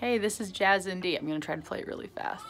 Hey, this is Jazz Indie. I'm gonna try to play it really fast.